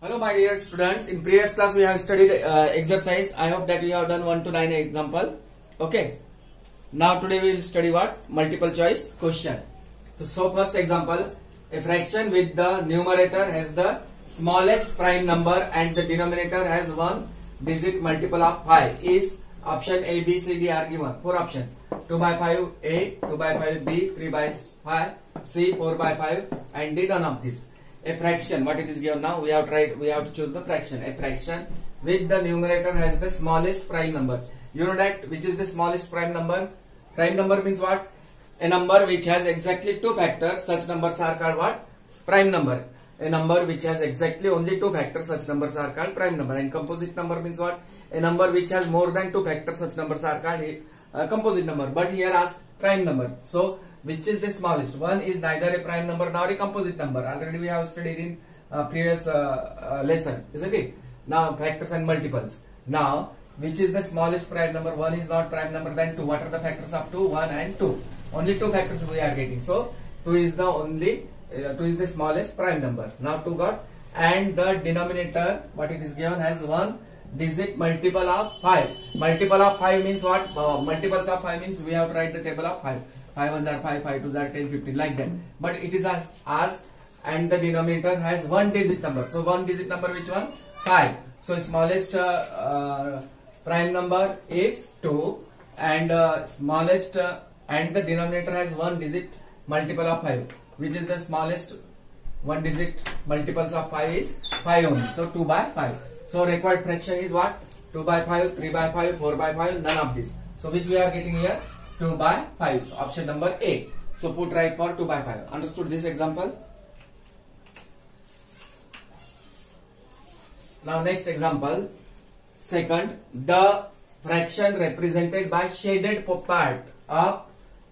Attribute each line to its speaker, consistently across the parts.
Speaker 1: Hello, my dear students. In previous class, we have studied uh, exercise. I hope that we have done 1 to 9 example. Okay. Now, today we will study what? Multiple choice question. So, first example, a fraction with the numerator has the smallest prime number and the denominator has one digit multiple of 5 is option A, B, C, D are given. Four option. 2 by 5 A, 2 by 5 B, 3 by 5 C, 4 by 5 and D none of this. A fraction, what it is given now, we have tried, we have to choose the fraction. A fraction with the numerator has the smallest prime number. You know that which is the smallest prime number? Prime number means what? A number which has exactly two factors, such numbers are called what? Prime number. A number which has exactly only two factors, such numbers are called prime number. And composite number means what? A number which has more than two factors, such numbers are called eh, uh, composite number. But here ask prime number. So, which is the smallest? One is neither a prime number nor a composite number. Already we have studied in uh, previous uh, uh, lesson, isn't it? Now, factors and multiples. Now, which is the smallest prime number? One is not prime number than two. What are the factors of two? One and two. Only two factors we are getting. So, two is the only, uh, two is the smallest prime number. Now, two got and the denominator, what it is given as one digit multiple of 5. Multiple of 5 means what? Uh, multiples of 5 means we have to write the table of 5. 5 1 are 5, 5 2 are 10, 15 like that. But it is as, as and the denominator has one digit number. So one digit number which one? 5. So smallest uh, uh, prime number is 2 and uh, smallest uh, and the denominator has one digit multiple of 5 which is the smallest one digit multiples of 5 is 5 only. So 2 by 5. So required fraction is what? 2 by 5, 3 by 5, 4 by 5, none of this. So which we are getting here? 2 by 5. So option number A. So put right for 2 by 5. Understood this example? Now next example. Second, the fraction represented by shaded part of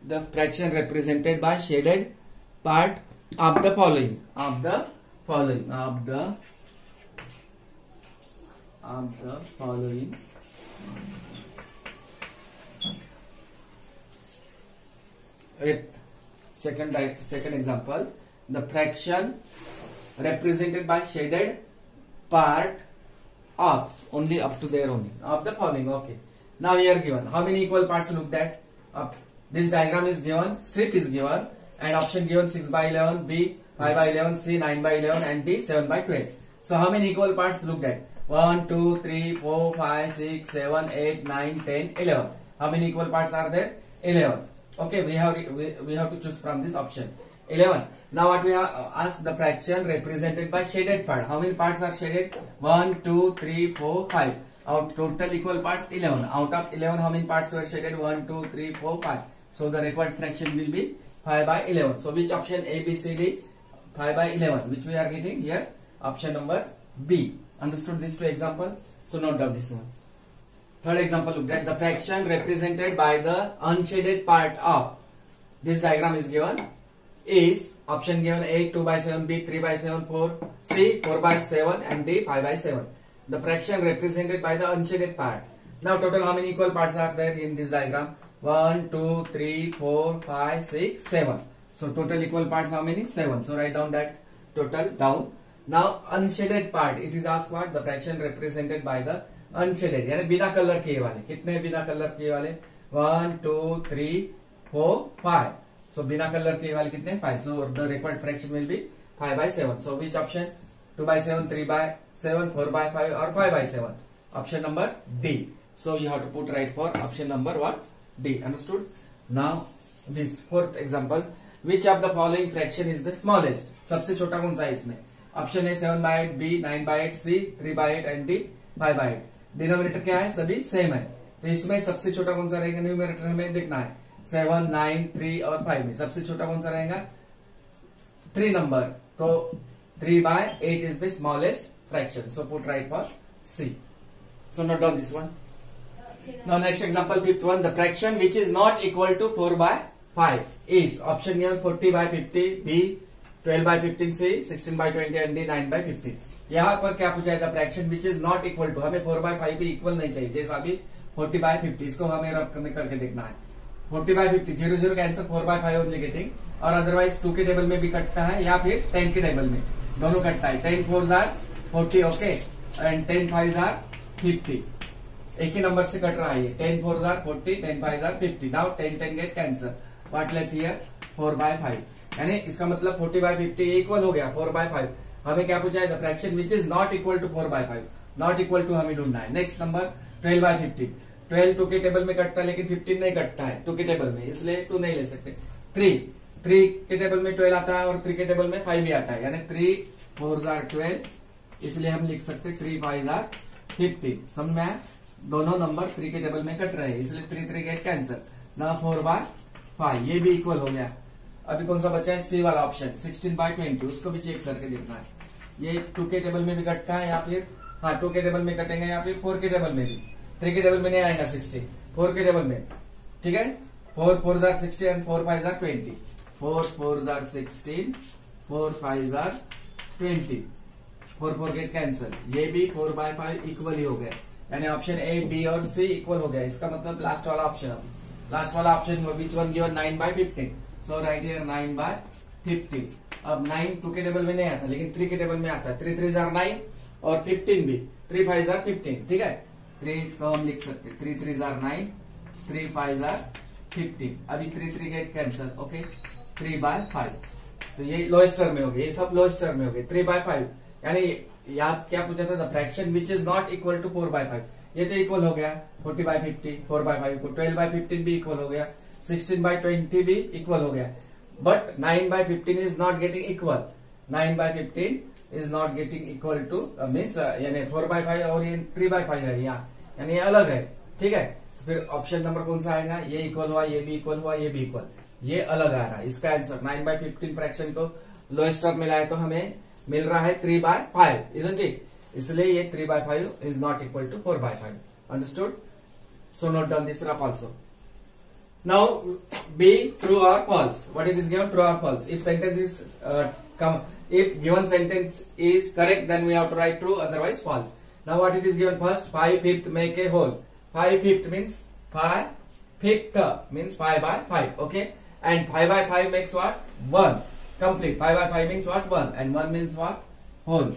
Speaker 1: the fraction represented by shaded part of the following of the following of the of the following Wait. second second example. The fraction represented by shaded part of only up to there only. Of the following okay. Now here given. How many equal parts looked at? Up. This diagram is given strip is given and option given 6 by 11 b 5 by 11 c 9 by 11 and d 7 by 12 so how many equal parts looked at 1 2 3 4 5 6 7 8 9 10 11 how many equal parts are there 11 okay we have we, we have to choose from this option 11 now what we have uh, asked the fraction represented by shaded part how many parts are shaded 1 2 3 4 5 out total equal parts 11 out of 11 how many parts were shaded 1 2 3 4 5 so the required fraction will be 5 by 11 so which option a b c d 5 by 11 which we are getting here option number b understood these two example? So note down this one. Third example look at the fraction represented by the unshaded part of this diagram is given is option given A 2 by 7 B 3 by 7 4 C 4 by 7 and D 5 by 7 the fraction represented by the unshaded part. Now total how many equal parts are there in this diagram? 1 2 3 4 5 6 7 so total equal parts how many? 7 so write down that total down now unshaded part it is asked what the fraction represented by the unshaded यानी बिना colour किए वाले। कितने बिना colour किए वाले? One two three four five so बिना colour किए वाले कितने? Five so the required fraction will be five by seven so which option two by seven three by seven four by five और five by seven option number D so you have to put right for option number one D understood now this fourth example which of the following fraction is the smallest सबसे छोटा कौन सा है इसमें? Option A seven by eight B nine by eight C three by eight and D five by eight denominator क्या है? सभी same है। तो इसमें सबसे छोटा कौन सा रहेगा? न्यूमिनेटर हमें देखना है। सेवन नाइन थ्री और फाइव में सबसे छोटा कौन सा रहेगा? थ्री नंबर तो three by eight is the smallest fraction so put right for C so note down this one Now next example, fifth one, the fraction which is not equal to 4 by 5 is option given 40 by 50, B 12 by 15, C 16 by 20 and D 9 by 15. यहाँ पर क्या पूछा है fraction which is not equal to हमें four by five भी equal नहीं चाहिए। जैसा अभी फोर्टी बाय फिफ्टी इसको हमें रब करने करके देखना है। Forty by fifty zero zero का answer four by five only getting और अदरवाइज़ टू के टेबल में भी कटता है या फिर टेन के टेबल में। दोनों कटता है। Ten four jar forty okay and ten five are fifty एक ही नंबर से कट रहा है टेन फोर जार forty ten five jar fifty now ten ten get cancel what left here four by five यानी इसका मतलब फोर्टी बाय फिफ्टी इक्वल हो गया फोर बाय फाइव हमें क्या पूछा है? Fraction which is not equal to four by five not equal to हमें ढूंढना है। Next number twelve by fifteen twelve two के टेबल में कटता है, लेकिन फिफ्टीन नहीं कटता है। टू के टेबल में, इसलिए टू नहीं ले सकते। थ्री थ्री के टेबल में ट्वेल्व आता है और थ्री के टेबल में फाइव भी आता है। यानी थ्री फोर जार ट्वेल्व इसलिए हम लिख सकते थ्री फाइव जार फिफ्टी समझ में आया? दोनों नंबर थ्री के टेबल में कट रहे हैं। इसलिए थ्री थ्री गेट कैंसर ना फोर बाय फाइव ये भी इक्वल हो गया। अभी कौन सा बचा है? सी वाला ऑप्शन सिक्सटीन बाय ट्वेंटी उसको भी चेक करके देखना है। ये टू के टेबल में भी कटता है या फिर हाँ टू के टेबल में कटेंगे या फिर फोर के टेबल में भी। थ्री के टेबल में नहीं आएगा सिक्सटीन फोर के टेबल में। ठीक है? फोर फोर हज़ार सिक्सटी एंड फोर फाइव हज़ार ट्वेंटी फोर फोर हज़ार सिक्सटीन फोर फाइव हज़ार twenty four four get cancel ये भी फोर बाय फाइव इक्वल ही हो गया। यानी ऑप्शन ए बी और सी इक्वल हो गया। इसका मतलब लास्ट वाला ऑप्शन लास्ट वाला option which one given nine by fifteen so right here nine by fifteen अब नाइन टू के टेबल में नहीं आता, लेकिन थ्री के टेबल में आता है। थ्री थ्री जार नाइन और फिफ्टीन भी। थ्री फाइव जार फिफ्टीन ठीक है? थ्री तो हम लिख सकते थ्री थ्री जार नाइन थ्री फाइव जार फिफ्टीन अभी three three get cancel okay three by five तो ये लोएस्ट टर्म में हो गया, ये सब लोएस्ट टर्म में हो गए थ्री बाय फाइव यानी याद क्या पूछा था? Fraction which is not equal to four by five ये तो इक्वल हो गया। Forty by fifty four by five को ट्वेल्व बाय फिफ्टीन भी इक्वल हो गया। सिक्सटीन बाय ट्वेंटी भी इक्वल हो गया। But nine by fifteen is not getting equal nine by fifteen is not getting equal to means यानी four by five और ये थ्री बाय फाइव है यहाँ। यानी ये अलग है। ठीक है? फिर ऑप्शन नंबर कौन सा आएगा? ये इक्वल हुआ, ये भी इक्वल हुआ, ये भी इक्वल ये अलग आ रहा है। इसका answer nine by fifteen fraction को लोएस्ट टर्म मिला है तो हमें मिल रहा है three by five isn't it इसलिए ये three by five is not equal to four by five understood so note down this rough also Now B true or false. What is this given? True or false? If sentence is uh, come if given sentence is correct, then we have to write true, otherwise false. Now what is it is given first? Five fifth make a whole. Five fifth means five fifth means five by five. Okay, and five by five makes what? One. Complete. Five by five means what? One. And one means what? Whole.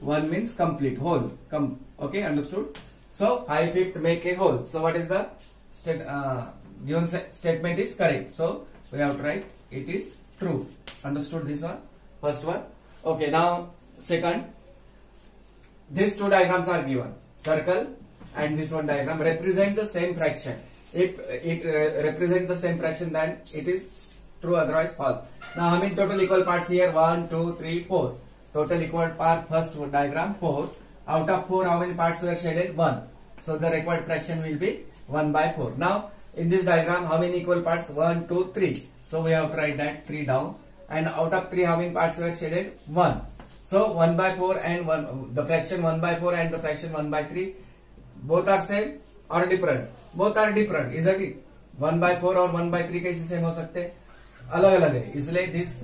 Speaker 1: One means complete. Whole. Come. Okay, understood. So five fifth make a whole. So what is the state? Uh, given statement is correct. So we have to write it is true. Understood this one? First one? Okay now second. These two diagrams are given. Circle and this one diagram represent the same fraction. If it uh, represent the same fraction then it is true otherwise false. Now how many total equal parts here one two three four. Total equal part first diagram four. Out of four how many parts were shaded? One. So the required fraction will be 1 by 4 now in this diagram how many equal parts 1 2 3 so we have to write that 3 down and out of 3 how many parts were shaded 1 so 1 by 4 and 1 the fraction 1 by 4 and the fraction 1 by 3 both are same or different both are different isn't it 1 by 4 और 1 by 3 कैसे same हो सकते अलग अलग है इसलिए this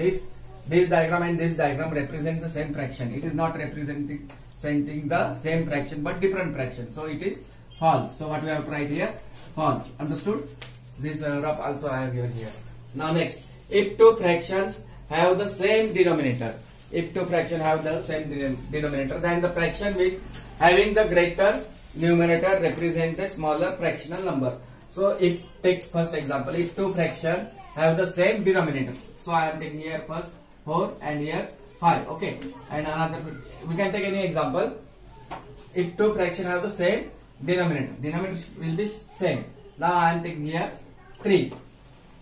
Speaker 1: this this diagram and this diagram represent the same fraction it is not representing representing the same fraction but different fraction so it is false. So what we have to write here? False. Understood? This uh, rough also i have given here. Now next. If two fractions have the same denominator. If two fractions have the same denominator then the fraction with having the greater numerator represent a smaller fractional number. So if take first example. If two fractions have the same denominators so i am taking here first 4 and here 5 okay. And another we can take any example. If two fraction have the same denominator denominator will be same now i am taking here 3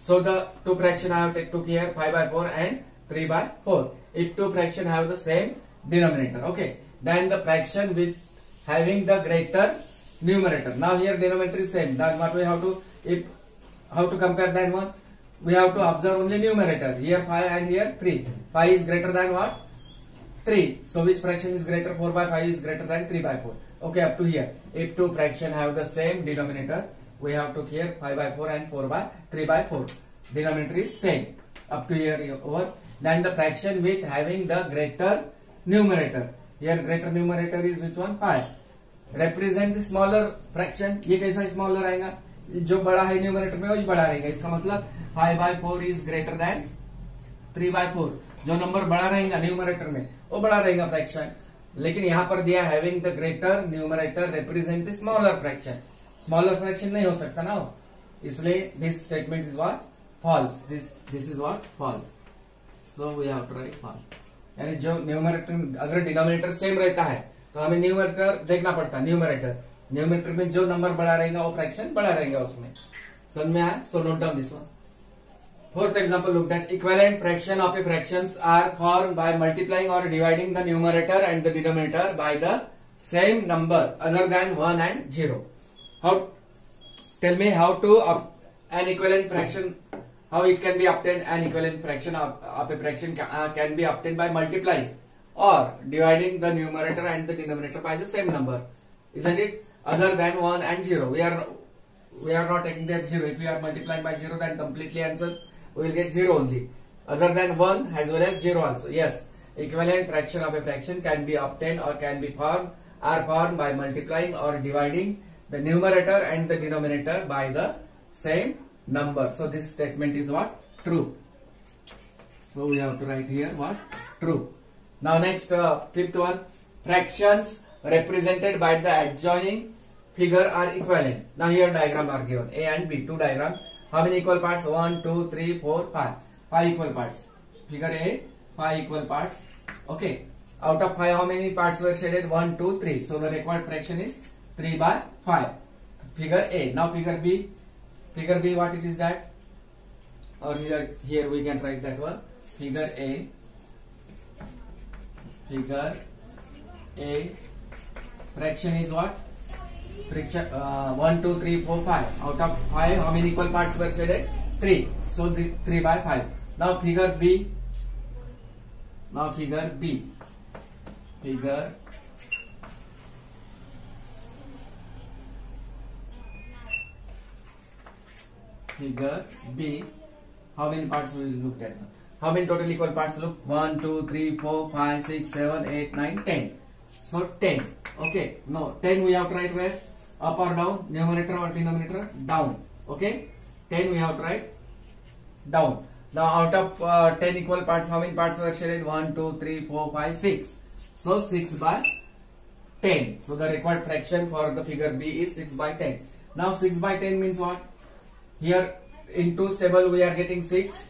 Speaker 1: so the two fraction i have took here 5 by 4 and 3 by 4 if two fraction have the same denominator okay then the fraction with having the greater numerator now here denominator is same then what we have to if how to compare that one we have to observe only numerator. Here 5 and here 3. 5 is greater than what? 3. So which fraction is greater? 4 by 5 is greater than 3 by 4. Okay, up to here. If two fraction have the same denominator, we have to here 5 by 4 and 4 by 3 by 4. Denominator is same. Up to here over. Then the fraction with having the greater numerator. Here greater numerator is which one? 5. Represent the smaller fraction. ये कैसा smaller आएगा? जो बड़ा है numerator में वही बड़ा रहेगा इसका मतलब five by four is greater than three by four जो नंबर बड़ा रहेगा न्यूमरेटर में वो बड़ा रहेगा फ्रैक्शन लेकिन यहाँ पर दिया having the greater numerator represent the smaller fraction smaller fraction नहीं हो सकता ना इसलिए this statement is what false this this is what false so we have to write false यानी जो न्यूमरेटर अगर डिनोमिनेटर सेम रहता है तो हमें न्यूमरेटर देखना पड़ता है न्यूमरेटर न्यूमरेटर में जो नंबर बड़ा रहेगा, वो फ्रैक्शन बड़ा रहेगा उसमें। समझ में आया so note down this one Fourth example looked at equivalent fraction of a fractions are formed by multiplying or dividing the numerator and the denominator by the same number other than 1 and 0. How, tell me how to up an equivalent fraction, how it can be obtained an equivalent fraction of, of a fraction can, uh, can be obtained by multiplying or dividing the numerator and the denominator by the same number. Isn't it? Other than 1 and 0. We are, we are not taking that 0. If we are multiplying by 0 then completely answer we will get 0 only. Other than 1 as well as 0 also. Yes, equivalent fraction of a fraction can be obtained or can be formed are formed by multiplying or dividing the numerator and the denominator by the same number. So this statement is what? True. So we have to write here what? True. Now next uh, fifth one. Fractions represented by the adjoining figure are equivalent. Now here diagram are given. A and B. Two diagrams. How many equal parts? 1, 2, 3, 4, 5. 5 equal parts. Figure A, 5 equal parts. Okay. Out of 5, how many parts were shaded? 1, 2, 3. So the required fraction is 3 by 5. Figure A. Now figure B. Figure B, what it is that? Or here, here we can write that one. Figure A. Figure A. Fraction is what? Friction uh, 1 2 3 4 5 out of 5 how many equal parts were shaded? 3 so the 3 by 5 now figure b. Now figure b. Figure figure b. How many parts we looked at? How many total equal parts look? 1 2 3 4 5 6 7 8 9 10 so 10 okay. No 10 we have write where up or down numerator or denominator down okay? 10 we have write down. Now out of uh, 10 equal parts how many parts are shaded? 1 2 3 4 5 6 so 6 by 10 so the required fraction for the figure b is 6 by 10 now 6 by 10 means what? Here in two table we are getting 6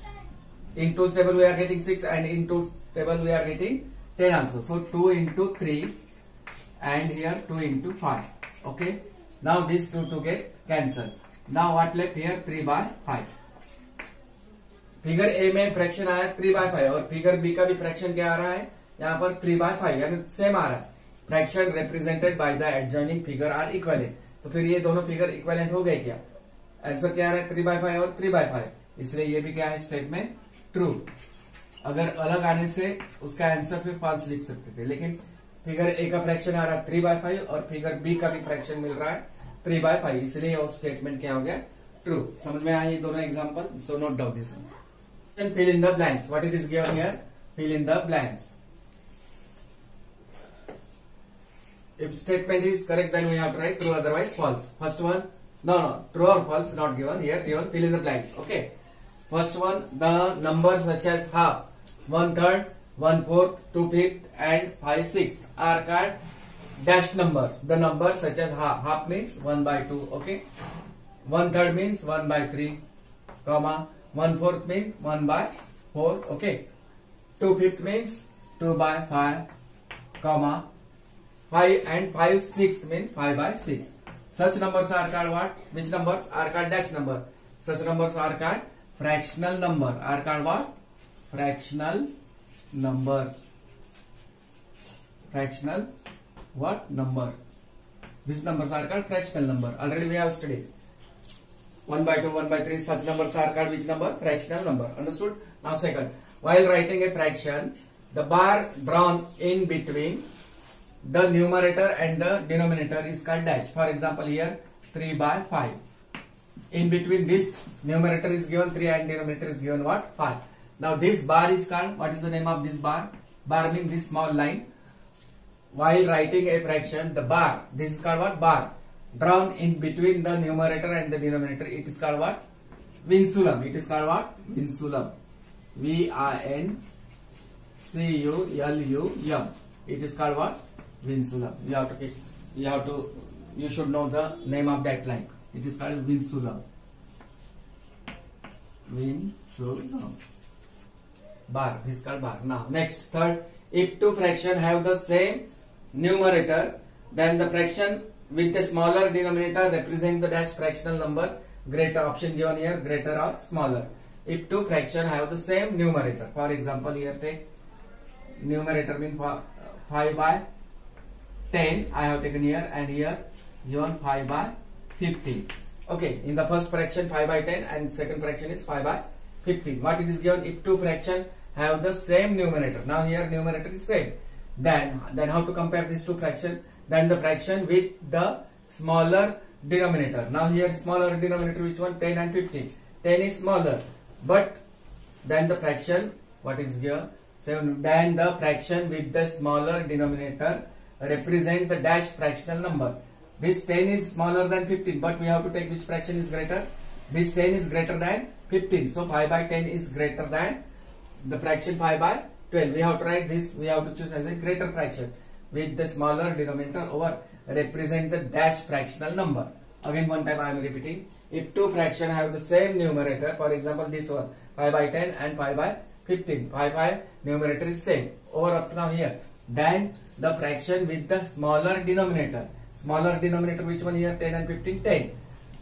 Speaker 1: in two table we are getting 6 and in two table we are getting 10 also. So 2 into 3 and here 2 into 5 okay now these two to get cancelled. Now what left here? 3 by 5 figure A में fraction आया three by five और figure B का भी fraction क्या आ रहा है? यहाँ पर थ्री बाय फाइव यानी सेम आ रहा है. Fraction represented by the adjoining figure are equivalent तो फिर ये दोनों फिगर इक्वलेंट हो गए क्या? आंसर क्या आ रहा है? थ्री बाय फाइव और थ्री बाय फाइव इसलिए ये भी क्या है? स्टेटमेंट ट्रू अगर अलग आने से उसका आंसर फिर फॉल्स लिख सकते थे. लेकिन फिगर ए का फ्रैक्शन आ रहा है थ्री बाय फाइव और फिगर बी का भी फ्रैक्शन मिल रहा है थ्री बाय फाइव इसलिए और स्टेटमेंट क्या हो गया? ट्रू समझ में आए दोनों example so note down this one fill in the blanks what it is given here fill in the blanks if statement is correct then we have try true otherwise false first one no no true और false not given here given fill in the blanks okay first one the numbers such as half one third one fourth two fifth and five sixth are called dash numbers. The numbers such as half, half means one by two. Okay. One third means one by three, comma one fourth means 1 by 4 okay 2 fifth means 2 by 5 comma 5 and 5 sixth means 5 by 6 such numbers are called what which numbers are called dash number such numbers are called fractional number are called what fractional numbers fractional what numbers these numbers are called fractional number already we have studied 1 by 2, 1 by 3, such numbers are called which number? Fractional number. Understood? Now second, while writing a fraction, the bar drawn in between the numerator and the denominator is called dash. For example, here 3 by 5. In between this numerator is given 3 and denominator is given what? 5. Now this bar is called, what is the name of this bar? Bar means this small line. While writing a fraction, the bar, this is called what? Bar drawn in between the numerator and the denominator. It is called what? Vinculum. It is called what? Vinculum. V I N C U L U M. It is called what? Vinsulam. You have to you have to you should know the name of that line. It is called Vinsulam. Vinsulam. Bar. This is called bar. Now next third. If two fraction have the same numerator, then the fraction with the smaller denominator represent the dash fractional number. Greater option given here greater or smaller. If two fraction have the same numerator for example here take numerator mean 5 by 10 I have taken here and here given 5 by 15 okay in the first fraction 5 by 10 and second fraction is 5 by 15 what it is given if two fraction have the same numerator now here numerator is same then then how to compare these two fraction then the fraction with the smaller denominator. Now here smaller denominator which one 10 and 15. 10 is smaller but then the fraction what is here so then the fraction with the smaller denominator represent the dash fractional number. This 10 is smaller than 15 but we have to take which fraction is greater. This 10 is greater than 15 so 5 by 10 is greater than the fraction 5 by 12. We have write this we have to choose as a greater fraction with the smaller denominator over represent the dash fractional number. Again one time I am repeating. If two fraction have the same numerator, for example this one 5 by 10 and 5 by 15. 5 by numerator is same. Over up to now here. Then the fraction with the smaller denominator. Smaller denominator which one here 10 and 15? 10.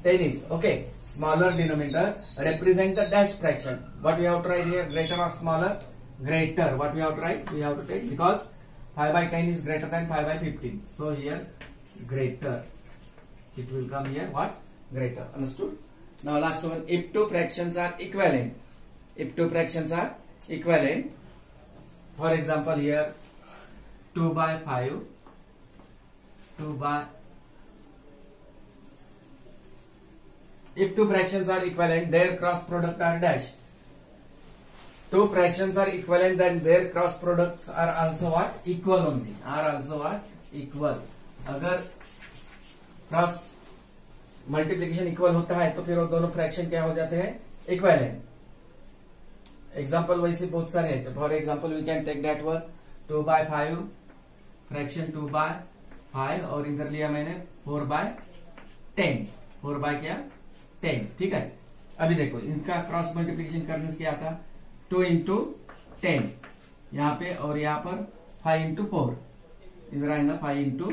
Speaker 1: 10 is okay. Smaller denominator represent the dash fraction. What we have write here? Greater or smaller? Greater. What we have to write? We have to take because 5 by 10 is greater than 5 by 15. So here greater. It will come here what? Greater. Understood? Now last one. If two fractions are equivalent. If two fractions are equivalent. For example here 2 by 5. 2 by if two fractions are equivalent their cross product are dash two fractions are equivalent then their cross products are also what? Equal only. Are also what? Equal. अगर cross multiplication equal होता है तो फिर वो दोनों fraction क्या हो जाते हैं? इक्वेलेंट एग्ज़ाम्पल वैसे बहुत सारे हैं। For example we can take that one two by five fraction two by five और इधर लिया मैंने four by ten four by क्या? टेन ठीक है? अभी देखो, इनका क्रॉस मल्टीप्लीकेशन करने से क्या आता? Two into ten. यहाँ पे और यहाँ पर फाइव इंटू फोर। इधर आएगा फाइव इंटू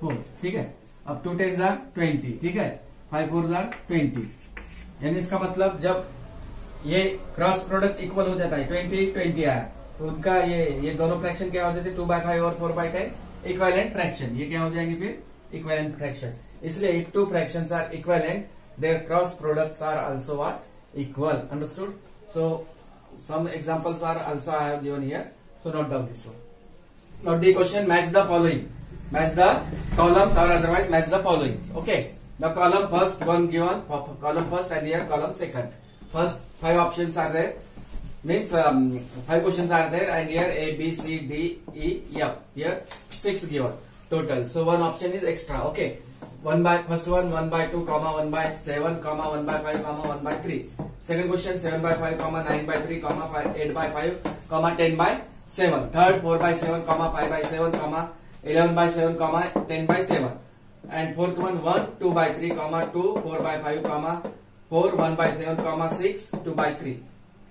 Speaker 1: फोर, ठीक है? अब टू टेन जार ट्वेंटी, ठीक है? फाइव फोर जार ट्वेंटी। यानी इसका मतलब जब ये क्रॉस प्रोडक्ट इक्वल हो जाता है, ट्वेंटी ट्वेंटी आया तो उनका ये ये दोनों फ्रैक्शन क्या हो जाते हैं? टू बाय फाइव और four by ten, equivalent fraction. ये क्या हो जाएँगे फिर? Equivalent fraction. इसलिए if two fraction are equivalent, their cross products are also what equal. Understood? So some examples are also I have given here. So note down this one. Now D question match the following. Match the columns or otherwise match the following. Okay. The column first one given column first and here column second. First five options are there. Means um, five questions are there and here A B C D E F. Here six given total. So one option is extra. Okay. By first one one by two comma one by seven comma one by five comma one by three. Second question 7 by 5 comma 9 by 3 comma 5, 8 by 5 comma 10 by 7. Third 4 by 7 comma 5 by 7 comma 11 by 7 comma 10 by 7. And fourth one 1 2 by 3 comma 2 4 by 5 comma 4 1 by 7 comma 6 2 by 3.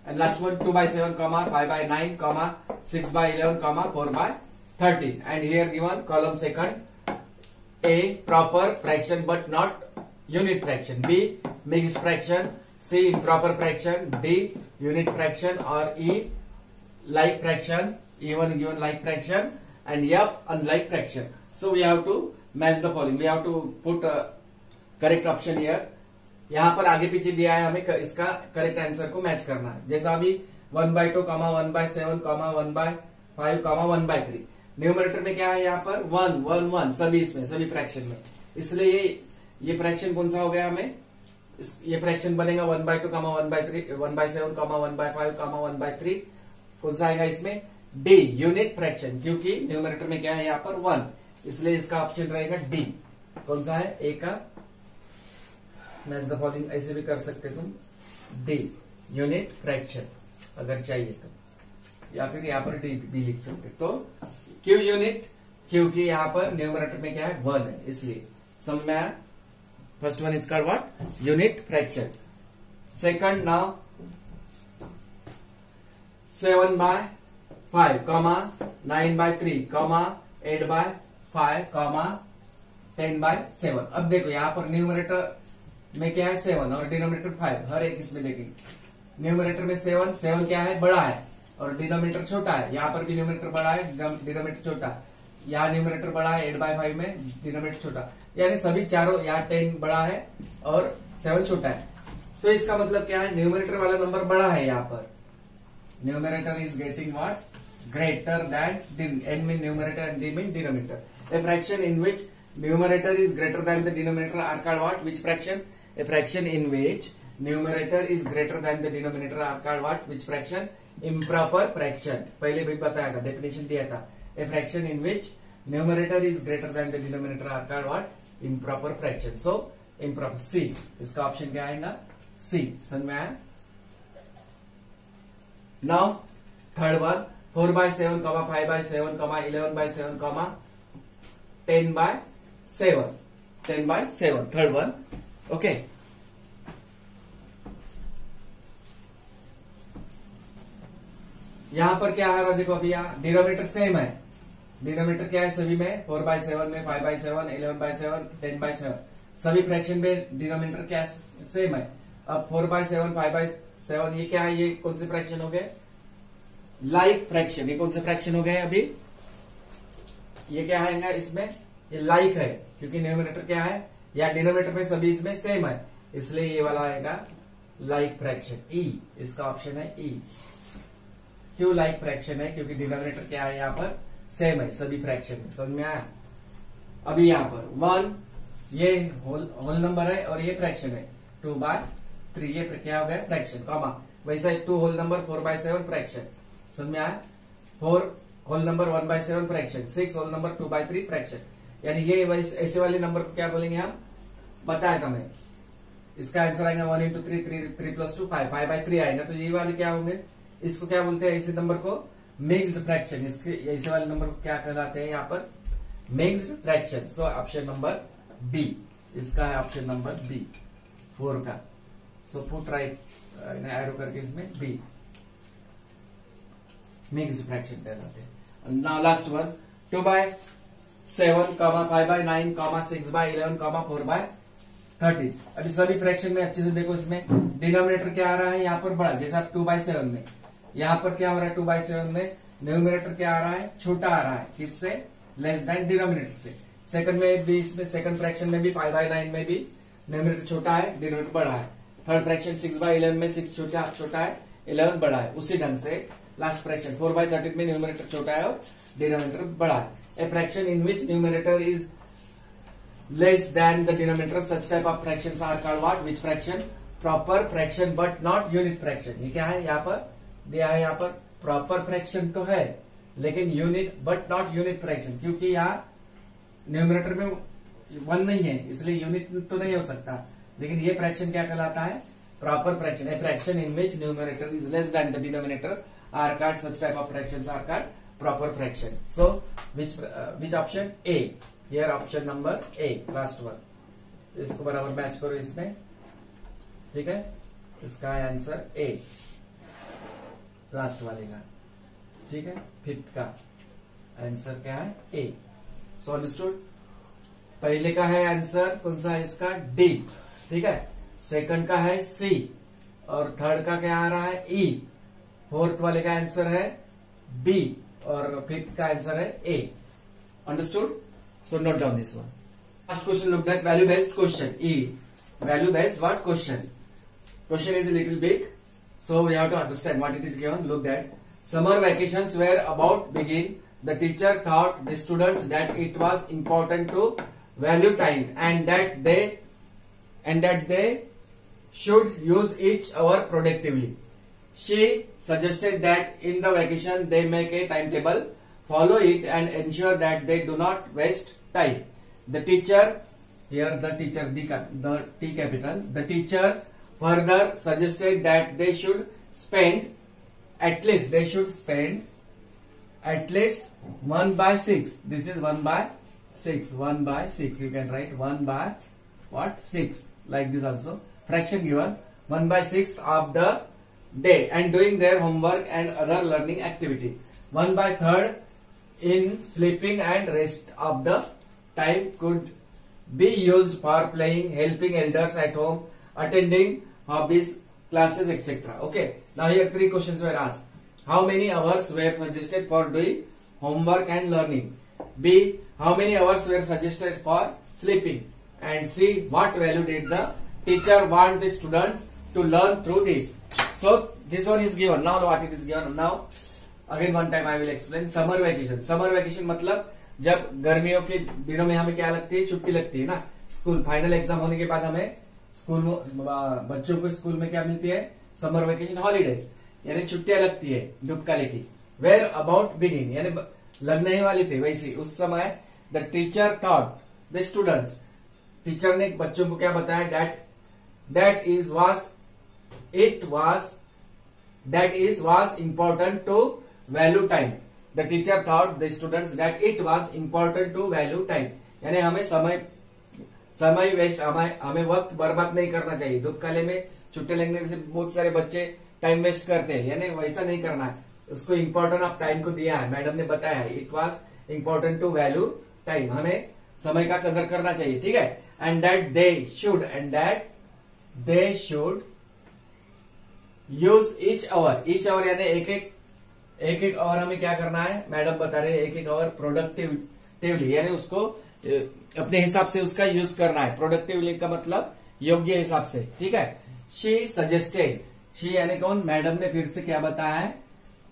Speaker 1: And last one 2 by 7 comma 5 by 9 comma 6 by 11 comma 4 by 13. And here given column second A proper fraction but not unit fraction. B mixed fraction. C improper fraction, D unit fraction or E like fraction, even given like fraction and F unlike fraction. So we have to match the following. We have to put a correct option here. यहाँ पर आगे पीछे दिया है हमें इसका correct answer को match करना है जैसा अभी one by two comma one by seven comma one by five comma one by three numerator में क्या है यहाँ पर? वन वन वन सभी इसमें, सभी फ्रैक्शन में। इसलिए ये ये फ्रैक्शन कौन सा हो गया हमें? ये फ्रैक्शन बनेगा one by two comma one by three one by seven comma one by five comma one by three कौन सा आएगा इसमें? डी यूनिट फ्रैक्शन क्योंकि न्यूमरेटर में क्या है यहाँ पर? वन इसलिए इसका ऑप्शन रहेगा डी कौन सा है? ए का। मैच द फॉलोइंग ऐसे भी कर सकते तुम। डी यूनिट फ्रैक्शन अगर चाहिए तो। या फिर यहाँ पर डी बी लिख सकते। तो क्यू यूनिट क्योंकि यहाँ पर न्यूमरेटर में क्या है? वन है, इसलिए। समझ में आया। First one is called what unit fraction second now seven by five comma nine by three comma eight by five comma ten by seven अब देखो, यहाँ पर न्यूमरेटर में क्या है? सेवन और डिनोमिनेटर फाइव हर एक इसमें देखेंगे। न्यूमरेटर में सेवन सेवन क्या है? बड़ा है। और डिनोमीटर छोटा है, यहाँ पर भी न्यूमिनेटर बड़ा है डिनोमीटर छोटा यहाँ न्यूमीटर बड़ा है एट बाय फाइव में डिनोमीटर छोटा यानी सभी चारों, यहाँ टेन बड़ा है और सेवन छोटा है। तो इसका मतलब क्या है? न्यूमिनेटर वाला नंबर बड़ा है यहाँ पर। Numerator is getting what greater than N mean numerator and D mean denominator a fraction in which numerator is greater than the denominator are called what which fraction a fraction in which numerator is greater than the denominator are called what which fraction improper fraction पहले भी बताया था definition दिया था। A fraction in which numerator is greater than the denominator are what improper fraction so improper C इसका option क्या आएगा? C समझ में आया? Now third one four by seven comma five by seven comma eleven by seven comma ten by seven ten by seven third one okay. यहाँ पर क्या आ रहा देखो अभी यहाँ डिनोमीटर सेम है। डिनोमीटर क्या है? सभी में फोर बाय सेवन में five by seven eleven by seven ten by seven सभी फ्रैक्शन में डिनोमीटर क्या है? सेम है। अब four by seven five by seven ये क्या है? ये कौन से फ्रैक्शन हो गए? लाइक फ्रैक्शन ये कौन से फ्रैक्शन हो गए अभी? ये क्या है इसमें? ये लाइक है, क्योंकि न्यूमिनेटर क्या है? या डिनोमीटर में सभी इसमें सेम है। इसलिए ये वाला आएगा लाइक फ्रैक्शन ई इसका ऑप्शन है ई क्यों लाइक फ्रैक्शन है? क्योंकि डिनोमिनेटर क्या है यहाँ पर? सेम है, सभी फ्रैक्शन में समझ में आया? अभी यहाँ पर वन ये होल होल नंबर है और ये फ्रैक्शन है। टू बाय थ्री ये क्या हो गया? फ्रैक्शन कॉमा वैसा two whole number four by seven fraction समझ में आया? Four whole number one by seven fraction six whole number two by three fraction यानी ये ऐसे वाले नंबर को क्या बोलेंगे हम? बताया था मैं इसका आंसर आएगा one into three three three plus two five five by three आएगा तो ये वाले क्या होंगे? इसको क्या बोलते हैं ऐसे नंबर को मिक्सड फ्रैक्शन इसके ऐसे वाले नंबर को क्या कहलाते हैं यहाँ पर? Mixed fraction so option number B इसका है ऑप्शन नंबर बी फोर का. सो फुट राइट एरो करके इसमें बी मिक्सड फ्रैक्शन कहलाते हैं. Now last one two by seven comma five by nine comma six by eleven comma four by thirty अभी सभी fraction में अच्छे से देखो इसमें डिनोमिनेटर क्या आ रहा है यहाँ पर बड़ा, जैसा टू बाय सेवन में। यहाँ पर क्या हो रहा है? टू बाई सेवन में न्यूमिनेटर क्या आ रहा है? छोटा आ रहा है। किससे? लेस देन डिनोमिनेटर से। सेकंड में भी, इसमें सेकंड फ्रैक्शन में भी फाइव बाय नाइन में भी न्यूमिनेटर छोटा है डिनोमिनेटर बड़ा है। Third fraction six by eleven में सिक्स छोटा छोटा है इलेवन बड़ा है। उसी ढंग से last fraction four by thirteen में न्यूमिनेटर छोटा है और डिनोमिनेटर बड़ा है। A fraction in which numerator is less than the denominator such type of fraction are called what which fraction proper fraction but not unit fraction ये क्या है यहाँ पर? दिया है यहाँ पर प्रॉपर फ्रैक्शन तो है लेकिन unit but not unit fraction क्योंकि यहाँ न्यूमिनेटर में वन नहीं है इसलिए यूनिट तो नहीं हो सकता लेकिन ये फ्रैक्शन क्या कहलाता है proper fraction a fraction in which numerator is less than the denominator are called such type of fraction are called fraction. So which uh, which option? A. Here option number A, last one. इसको बराबर match करो इसमें ठीक है इसका answer A last वाले का। ठीक है? फिफ्थ का। आंसर क्या है? ए सो अंडरस्टूड पहले का है आंसर कौन सा है इसका? डी ठीक है? सेकंड का है सी और थर्ड का क्या आ रहा है? E e. फोर्थ वाले का आंसर है बी और फिफ्थ का आंसर है A understood so note down this one first question look that value based question E value based what question question is little big so we have to understand what it is given. Look that. Summer vacations were about begin. The teacher taught the students that it was important to value time and that they and that they should use each hour productively. She suggested that in the vacation they make a timetable, follow it and ensure that they do not waste time. The teacher, here the teacher, the, the T capital, the teacher further suggested that they should spend at least they should spend at least 1 by 6 this is 1 by 6 1 by 6 you can write 1 by what? 6 like this also. Fraction given. 1 by 6 of the day and doing their homework and other learning activity. 1 by 3rd in sleeping and rest of the time could be used for playing helping elders at home attending hobbies classes etc okay now here three questions were asked how many hours were suggested for doing homework and learning b how many hours were suggested for sleeping and c what value did the teacher want the students to learn through this so this one is given now what it is given now again one time I will explain summer vacation summer vacation मतलब जब गर्मियों के दिनों में हमें क्या लगती है छुट्टी लगती है ना स्कूल फाइनल एग्ज़ाम होने के बाद हमें स्कूल बच्चों को स्कूल में क्या मिलती है? समर वेकेशन हॉलीडेज यानी छुट्टियाँ लगती है धूपकाले की वेर अबाउट बिगिन यानी लगने ही वाली थी, वैसी उस समय the teacher thought the students teacher ने बच्चों को क्या बताया? That that is was it was that is was important to value time the teacher thought the students that it was important to value time यानी हमें समय समय waste, हमें हमें वक्त बर्बाद नहीं करना चाहिए। धूपकाले में छुट्टी लगने से बहुत सारे बच्चे टाइम वेस्ट करते हैं। यानी वैसा नहीं करना है। उसको इम्पोर्टेंट ऑफ़ टाइम को दिया है। मैडम ने बताया है it was important to value time हमें समय का कदर करना चाहिए, ठीक है? And that they should and that they should use each hour each hour यानी एक एक एक एक आवर हमें क्या करना है? मैडम बता रहे हैं, एक एक आवर प्रोडक्टिवली यानी उसको अपने हिसाब से उसका यूज़ करना है। प्रोडक्टिवली का मतलब योग्य हिसाब से, ठीक है? शी सजेस्टेड शी यानी कौन? मैडम ने फिर से क्या बताया है?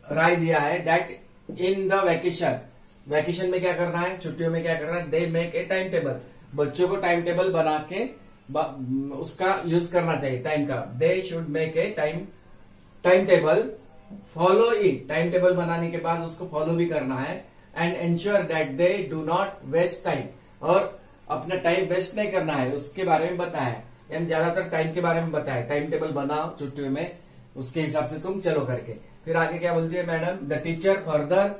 Speaker 1: राय दिया है that in the vacation vacation में क्या करना है? छुट्टियों में क्या करना है? They make a time table बच्चों को टाइम टेबल बना के उसका यूज़ करना चाहिए टाइम का। They should make a time time table follow it time table बनाने के बाद उसको फॉलो भी करना है and ensure that they do not waste time और अपना टाइम वेस्ट नहीं करना है, उसके बारे में बताया यानी ज़्यादातर टाइम के बारे में बताया टाइम टेबल बनाओ, छुट्टियों में, उसके हिसाब से तुम चलो करके। फिर आगे क्या बोलती है madam? The teacher further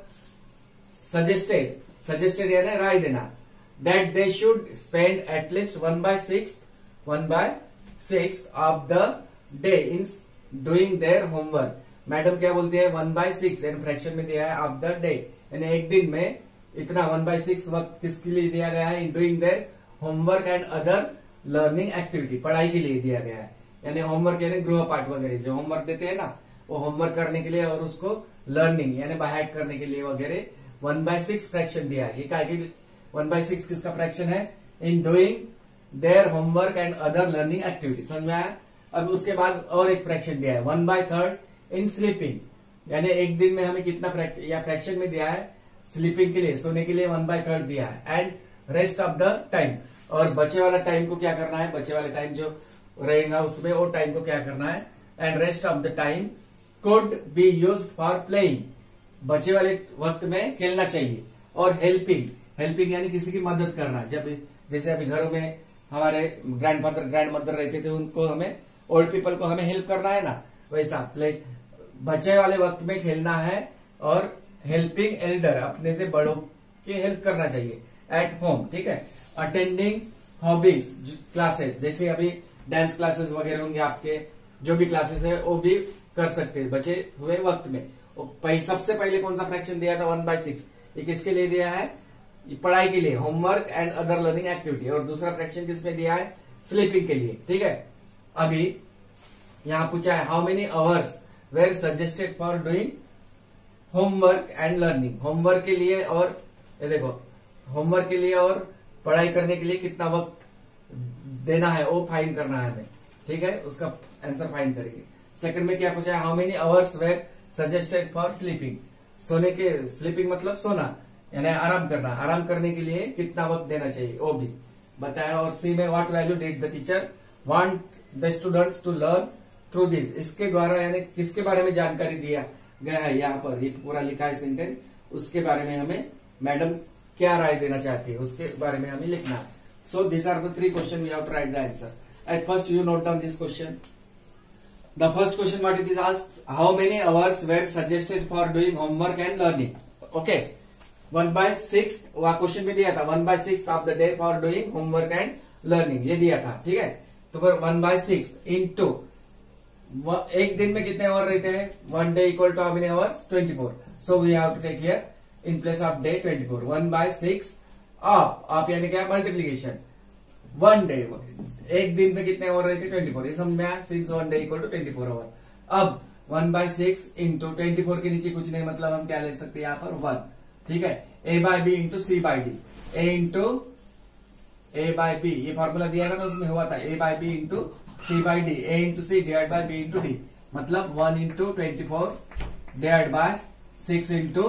Speaker 1: suggested suggested यानी राय देना। That they should spend at least one by six one by six of the day in doing their homework madam क्या बोलती है? One by six and fraction में दिया है of the day यानी एक दिन में इतना वन बाय सिक्स वक्त किसके लिए दिया गया है? In doing their homework and other learning activity पढ़ाई के लिए दिया गया है। यानी होमवर्क यानी गृह पाठ वगैरह, जो होमवर्क देते हैं ना, वो होमवर्क करने के लिए और उसको लर्निंग यानी बाहर करने के लिए वगैरह वन बाय सिक्स फ्रैक्शन दिया है। ये क्या वन बाय सिक्स किसका फ्रैक्शन है? In doing their homework and other learning activity समझ में आया? अब उसके बाद और एक फ्रैक्शन दिया है। One by third in sleeping यानी एक दिन में हमें कितना फ्रैक्शन या फ्रैक्शन में दिया है? स्लीपिंग के लिए, सोने के लिए वन बाय थर्ड दिया है। And rest of the time और बचे वाला टाइम को क्या करना है? बचे वाले टाइम जो रहेगा उसमें वो टाइम को क्या करना है? And rest of the time could be use for playing बचे वाले वक्त में खेलना चाहिए। और हेल्पिंग हेल्पिंग यानी किसी की मदद करना। जब जैसे अभी घरों में हमारे ग्रैंड फादर ग्रैंड मदर रहते थे, उनको हमें ओल्ड पीपल को हमें हेल्प करना है ना? वैसा। लाइक बचे वाले वक्त में खेलना है और हेल्पिंग एल्डर अपने से बड़ों की हेल्प करना चाहिए एट होम ठीक है? अटेंडिंग हॉबीज क्लासेस जैसे अभी डांस क्लासेस वगैरह होंगे आपके, जो भी क्लासेस है, वो भी कर सकते हैं, बचे हुए वक्त में। सबसे पहले कौन सा फ्रैक्शन दिया था? वन बाय सिक्स ये किसके लिए दिया है पढ़ाई के लिए homework and other learning activity और दूसरा फ्रैक्शन किसमें दिया है? स्लीपिंग के लिए, ठीक है? अभी यहाँ पूछा है how many hours were suggested for doing homework and learning homework के लिए और, ये देखो होमवर्क के लिए और पढ़ाई करने के लिए कितना वक्त देना है, वो फाइंड करना है हमें। ठीक है? उसका आंसर फाइंड करेंगे। सेकंड में क्या पूछा है? How many hours were suggested for sleeping सोने के स्लीपिंग मतलब सोना, यानी आराम करना। आराम करने के लिए कितना वक्त देना चाहिए? वो भी बताया। और सी में what value did the teacher want the students to learn through this इसके द्वारा, यानी किसके बारे में जानकारी दिया? गया है यहाँ पर ये पूरा लिखा है सेंटेंस। उसके बारे में हमें मैडम क्या राय देना चाहती है उसके बारे में हमें लिखना है। So this are the three question we have write the answer at first you note down this question The first question what it is asked, how many hours were suggested for doing homework and learning? Okay. One by six वह question में दिया था। One by six of the day for doing homework and learning ये दिया था। ठीक है? तो फिर one by six into एक दिन में कितने आवर रहते हैं? One day equal to how many hours twenty four so we have to take here in place of day twenty four one by six of of यानी क्या? Multiplication one day एक दिन में कितने आवर रहते twenty four ये समझ में आया? Six one day equal to twenty four hour अब one by six into twenty four के नीचे कुछ नहीं मतलब हम क्या ले सकते हैं यहाँ पर? वन ठीक है? A by B into C by D A into A by B ये फॉर्मूला दिया था ना, उसमें हुआ था. A by B into C by D A into C divide by B into D मतलब one into twenty four divide by six into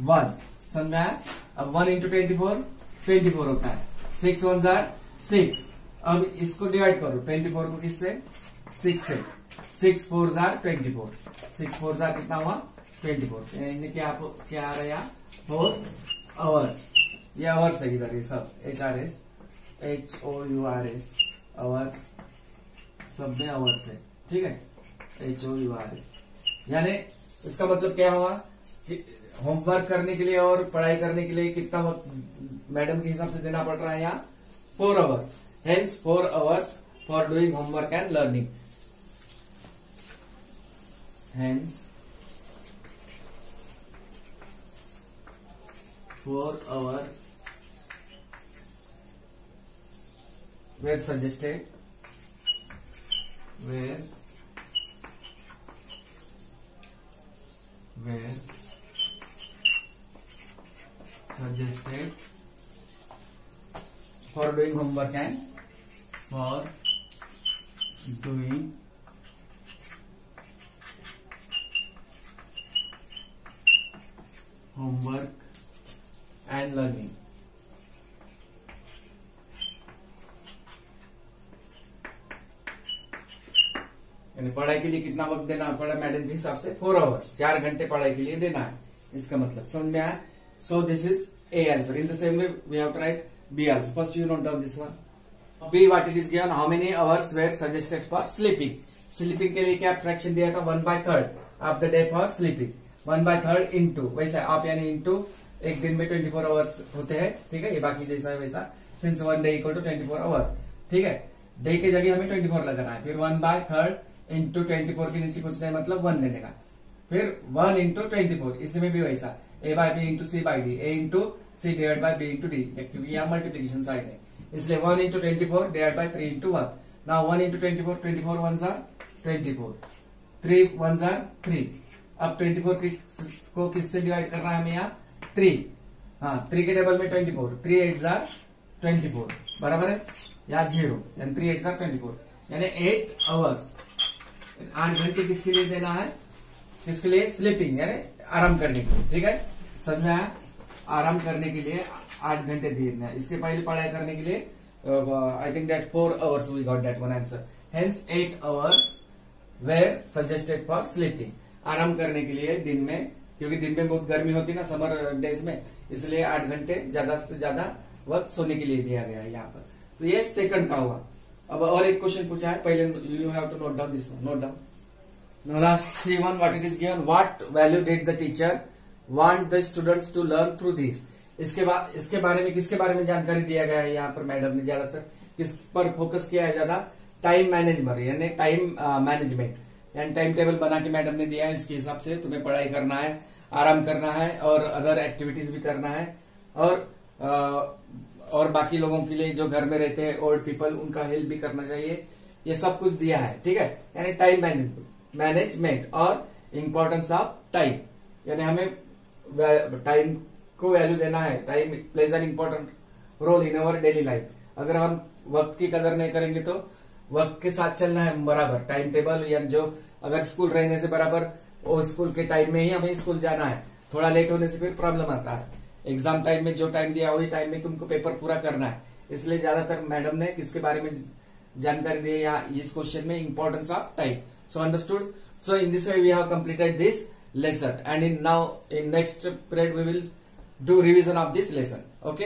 Speaker 1: one समझ में अब one into twenty four twenty four होता है. सिक्स वन जार सिक्स अब इसको divide करो. Twenty four को किससे? सिक्स से. सिक्स फोर जार ट्वेंटी फोर सिक्स फोर जार कितना हुआ? ट्वेंटी फोर क्या क्या आ रहा है यहाँ? फोर आवर्स ये आवर्स है इधर ये सब. H R S H O U R S hours में आवर्स है ठीक है? H O U R S यानी इसका मतलब क्या हुआ कि होमवर्क करने के लिए और पढ़ाई करने के लिए कितना वक्त मैडम के हिसाब से देना पड़ रहा है यहाँ? Four hours hence four hours for doing homework and learning hence four hours were suggested were were suggested for doing homework and for doing homework and learning. यानी पढ़ाई के लिए कितना वक्त देना पड़ा मैडम के हिसाब से फोर आवर्स चार घंटे पढ़ाई के लिए देना है। इसका मतलब समझ में आया? So this is a answer in the same way we have write B also first you note down this one B what it is given how many hours were suggested for sleeping sleeping के लिए क्या fraction दिया था? One by third of the day for sleeping one by third into वैसा आप यानी into एक दिन में ट्वेंटी फोर आवर्स होते हैं। ठीक है? ये बाकी जैसा है वैसा। Since one day equal to twenty four hour ठीक है? डे के जगह हमें ट्वेंटी फोर लगाना है। फिर one by third into twenty four के नीचे कुछ नहीं मतलब वन लेने का। फिर वन इंटू ट्वेंटी फोर इसमें भी वैसा। A by B into C by D A into C divide by B into D क्योंकि यहाँ मल्टीप्लीकेशन साइड है। इसलिए one into twenty four divide by three into one ना one into twenty four twenty four one jar twenty four three one जार three अब twenty four को किससे divide करना है हमें यहाँ? थ्री हाँ थ्री के टेबल में ट्वेंटी फोर थ्री एट जार ट्वेंटी फोर बराबर है? या ज़ीरो थ्री एट जार ट्वेंटी फोर यानी एट आवर्स आठ घंटे किसके लिए देना है? किसके लिए? स्लीपिंग यानी आराम करने के लिए, ठीक है? समझ में आराम करने के लिए आठ घंटे देना है इसके पहले पढ़ाई करने के लिए I think that four hours we got that one answer hence eight hours were suggested for sleeping आराम करने के लिए दिन में, क्योंकि दिन में बहुत गर्मी होती ना समर डेज़ में, इसलिए आठ घंटे ज़्यादा से ज़्यादा वक्त सोने के लिए दिया गया है यहाँ पर। तो ये सेकंड का हुआ। अब और एक क्वेश्चन पूछा है, पहले you have to note down this note down last C one what it is given what value did the teacher want the students to learn through this इसके बाद इसके बारे में किसके बारे में जानकारी दिया गया है यहाँ पर मैडम ने ज़्यादातर? किस पर फोकस किया है ज़्यादा? टाइम मैनेजमेंट यानी टाइम मैनेजमेंट यानी टाइम टेबल बना के मैडम ने दिया है, इसके हिसाब से तुम्हें पढ़ाई करना है, आराम करना है, और अदर एक्टिविटीज़ भी करना है। और और बाकी लोगों के लिए जो घर में रहते हैं ओल्ड पीपल उनका हेल्प भी करना चाहिए। ये सब कुछ दिया है, ठीक है? यानी टाइम मैनेजमेंट और इम्पोर्टेंस ऑफ़ टाइम यानी हमें टाइम को वैल्यू देना है। Time plays an important role in our daily life अगर हम वक्त की कदर नहीं करेंगे तो वक्त के साथ चलना है बराबर। टाइम टेबल या जो अगर स्कूल रहने से बराबर, वो स्कूल के टाइम में ही हमें स्कूल जाना है। थोड़ा लेट होने से फिर प्रॉब्लम आता है। एग्ज़ाम टाइम में जो टाइम दिया, वही टाइम में तुमको पेपर पूरा करना है। इसलिए ज़्यादातर मैडम ने इसके बारे में जानकारी दी या इस क्वेश्चन में importance of time so understood so in this way we have completed this lesson and in now in next period we will do revision of this lesson okay